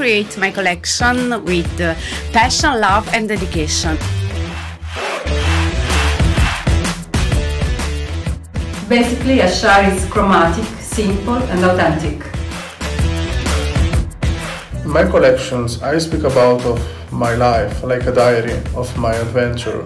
create my collection with passion, love, and dedication. Basically, a Ashar is chromatic, simple, and authentic. My collections, I speak about of my life, like a diary of my adventure,